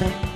Thank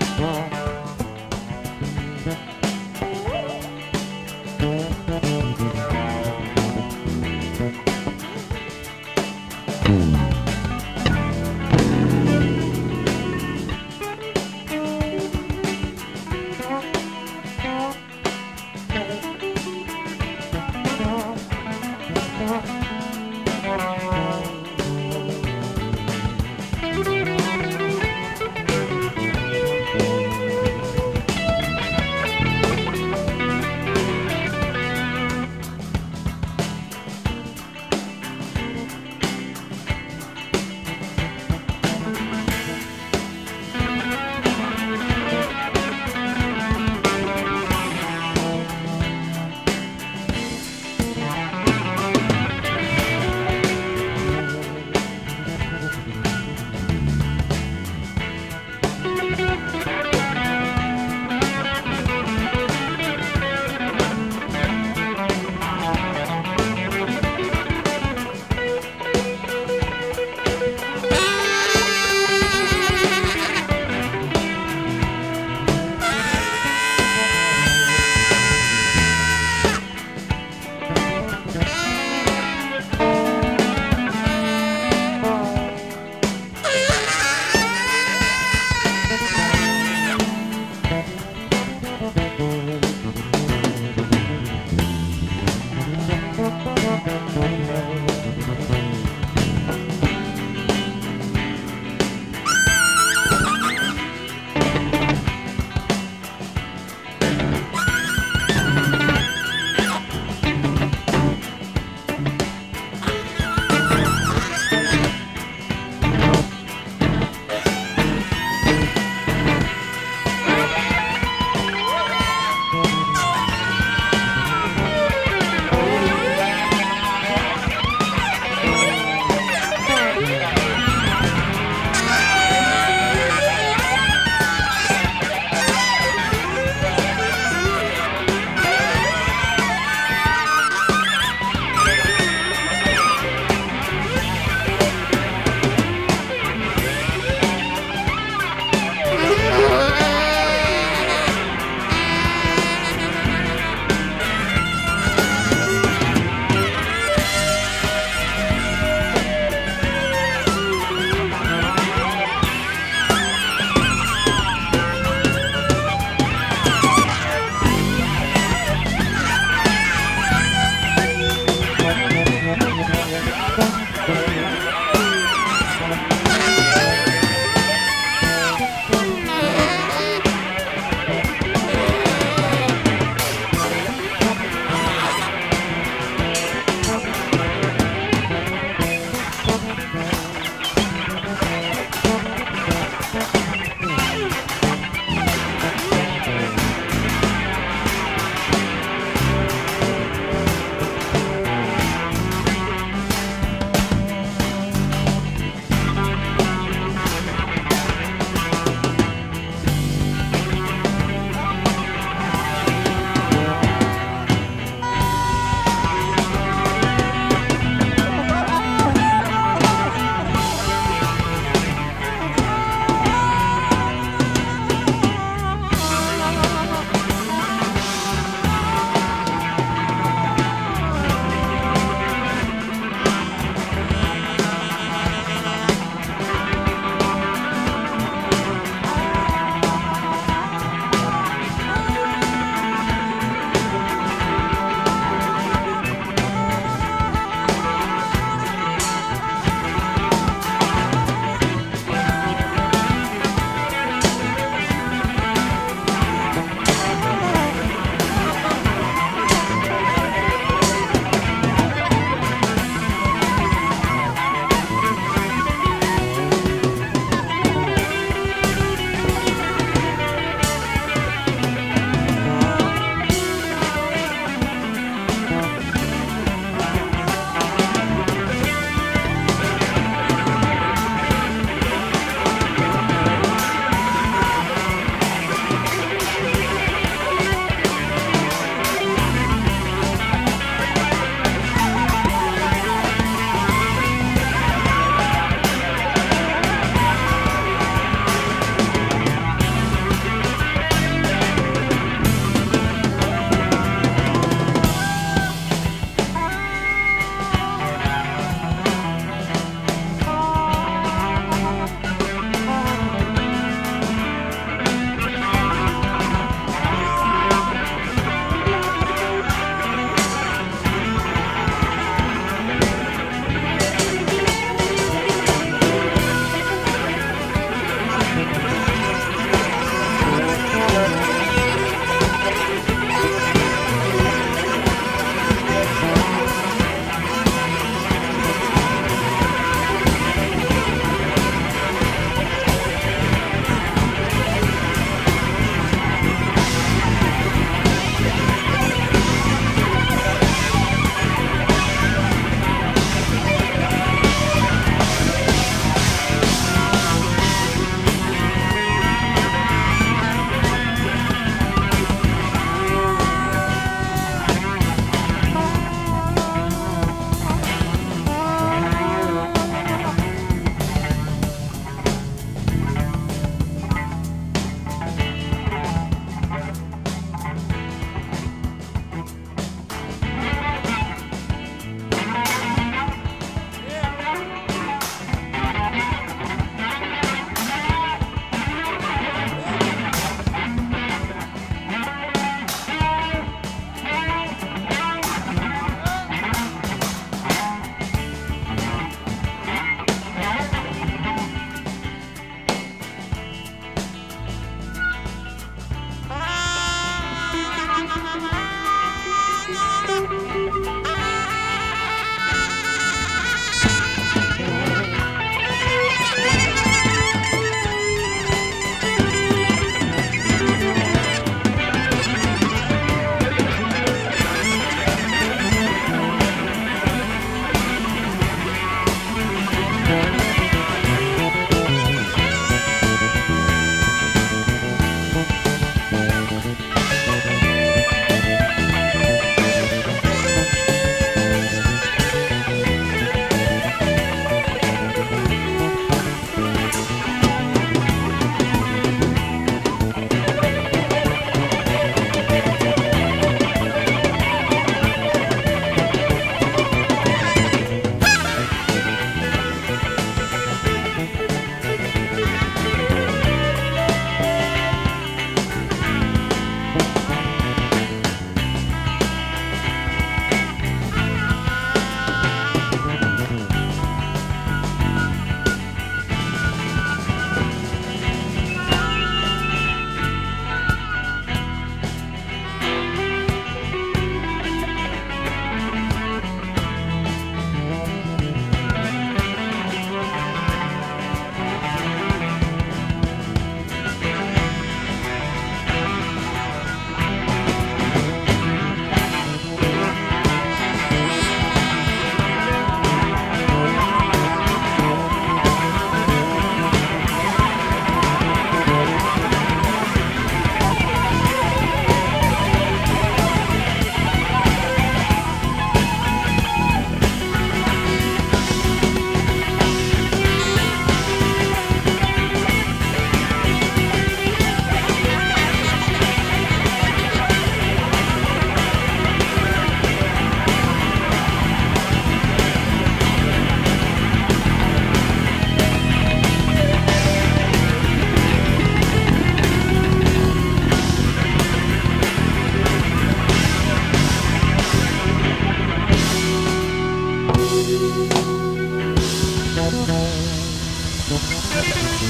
Thank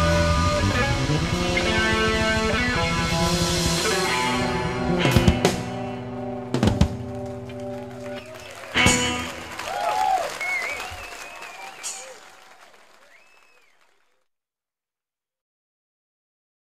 you.